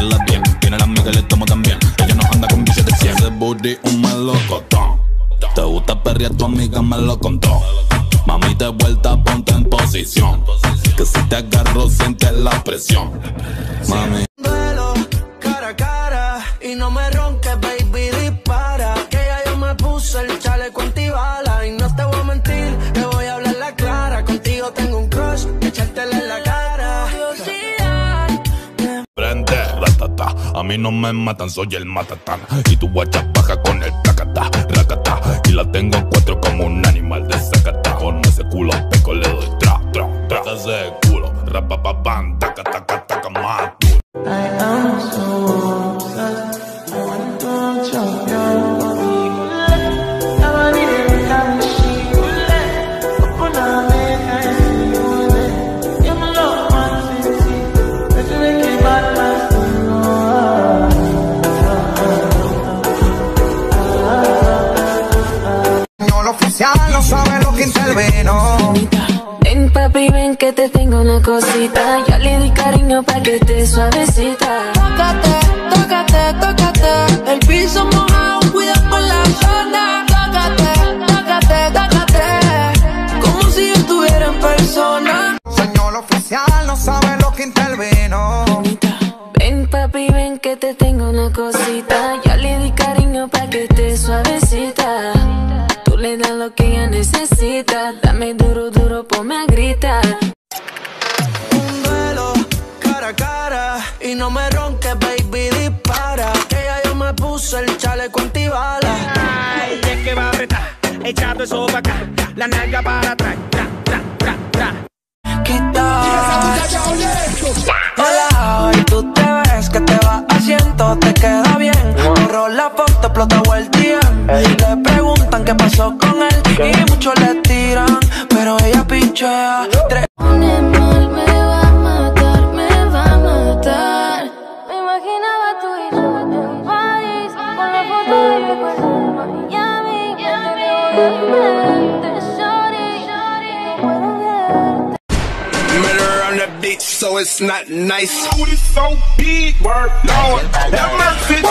10. Tiene la amiga que le tomo también. Ella no anda con billetes de 100. Ese booty un melocotón. Te gusta perrear, tu amiga me lo contó. Mami, de vuelta, ponte en posición. Que si te agarro, sientes la presión. Mami. A mí no me matan, soy el matatán. Y tu guacha baja con cariño pa' que esté suavecita. Tócate, tócate, tócate. El piso mojado, cuida con la zona. Tócate, tócate, tócate. Como si yo estuviera en persona. Señor oficial no sabe lo que interveno. Ven papi, ven que te tengo una cosita. Ya le di cariño pa' que esté suavecita. Tú le das lo que ella necesita. Dame duro, duro, ponme a gritar. El chaleco antibala. Ay, es que va a apretar, echando eso para acá, la nalga para atrás, tra, tra, tra, tra. ¿Qué tal? Hola, hoy tú te ves que te va haciendo, te queda bien. Borro la foto, explota el. Y le preguntan qué pasó con él. Y muchos le tiran, pero ella pichea. Tres so it's not nice. Booty so big, word, Lord, have mercy.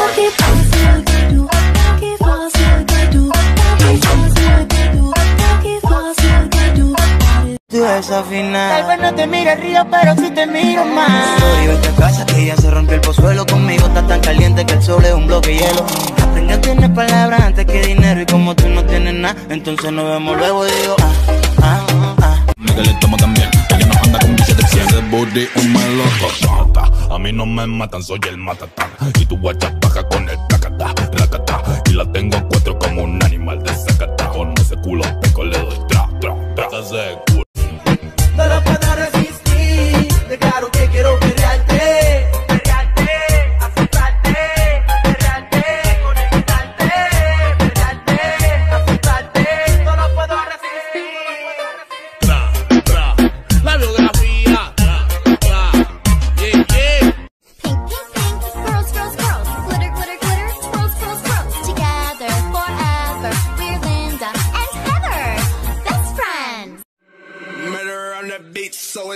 Tal vez no te mire río, pero si te miro más. Sorry, vete a casa que ya se rompió el pozuelo conmigo. Está tan caliente que el sol es un bloque de hielo. Aprendí a tener palabras antes que dinero. Y como tú no tienes nada, entonces nos vemos luego. y Digo, ah, ah, ah. Amiga le tomo Ella no anda con billetes de 100. Ese booty un melocotón. A mí no me matan, soy el matatán. Y tu guacha baja con el tacata, racata. Y la tengo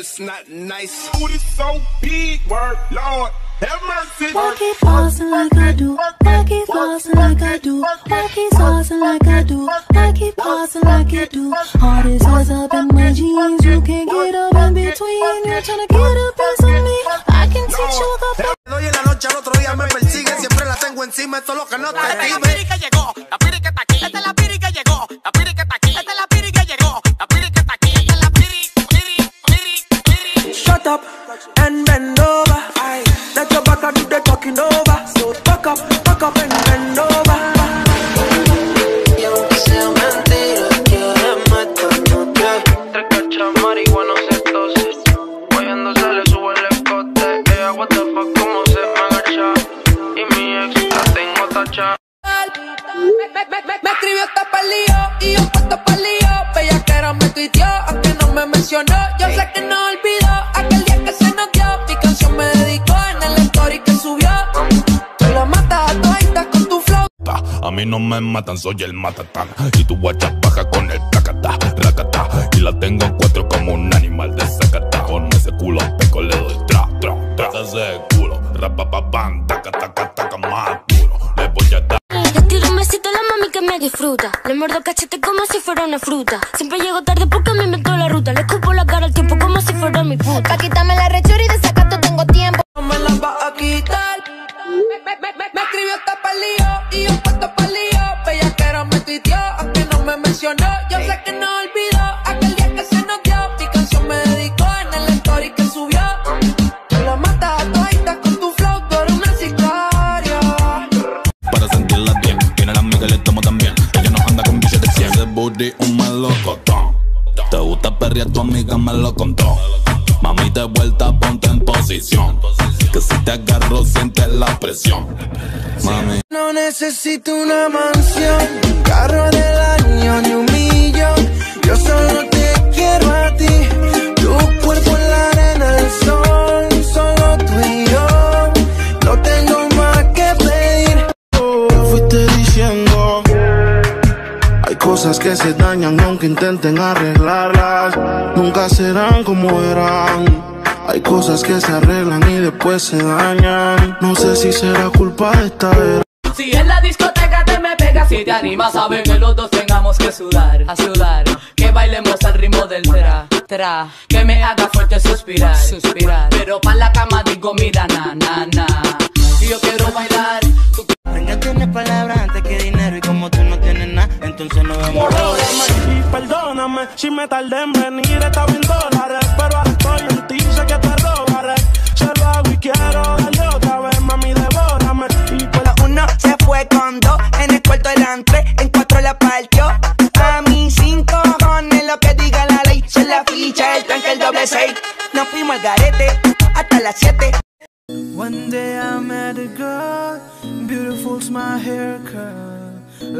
it's not nice. Booty so big, word, Lord, have mercy. Work it fast like I do, work it fast like I do, work it fast like I do, work it fast like I do. Heart is always up in my jeans, you can't get up in between. You're trying to get a piece of me, I can teach you the Hoy mencionó. Yo sé que no olvidó aquel día que se nos dio. Mi canción me dedicó en el story que subió. Tú la matas a toditas con tu flow. A mí no me matan, soy el matatán. Y tu guacha baja con el tacata, racata. Y la tengo en cuatro como un animal de sacata. Con ese culo peco le doy tra, tra, tra. Ese culo Rapapapam, taca, taca, taca, más duro. Le voy a dar. Le tiro un besito a la mami que me disfruta. Le muerdo el cachete como si fuera una fruta. Siempre booty un melocotón. Te gusta perrear, tu amiga me lo contó. Mami, de vuelta, ponte en posición. Que si te agarro, sientes la presión. Mami. No necesito una mansión, un carro intenten arreglarlas. Nunca serán como eran. Hay cosas que se arreglan y después se dañan. No sé si será culpa de esta era. Si en la discoteca te me pegas si te animas a ver que los dos tengamos que sudar, a sudar, que bailemos al ritmo del tra, tra, que me haga fuerte suspirar, suspirar, pero pa' la cama digo mira na na na, y yo quiero bailar, si me tardé en venir, estaba en dólares, pero ahora estoy en ti, sé que te robaré. Se lo hago y quiero darle otra vez, mami, devórame. Y pues La uno se fue con dos, en el cuarto eran tres, en cuatro la partió. A mí cinco cojones lo que diga la ley, se la ficha, el tranque, el doble seis. Nos fuimos al garete hasta las siete. One day I met a girl, beautiful's my haircut.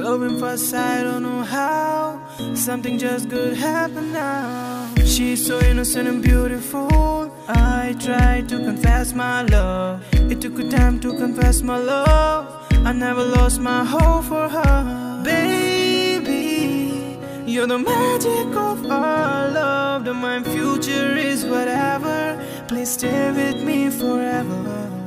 Loving first sight, don't know how. Something just good happen now. She's so innocent and beautiful. I tried to confess my love. It took a time to confess my love. I never lost my hope for her. Baby, you're the magic of our love. The my future is whatever. Please stay with me forever.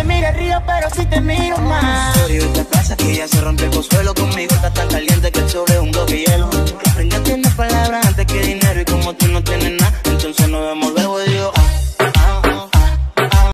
Te mire río, pero si te miro más. Sorry, ¿qué pasa? Que ya se rompe el consuelo conmigo. Está tan caliente que el sobre es un bloque hielo. Ella tiene palabras antes que dinero y como tú no tienes nada,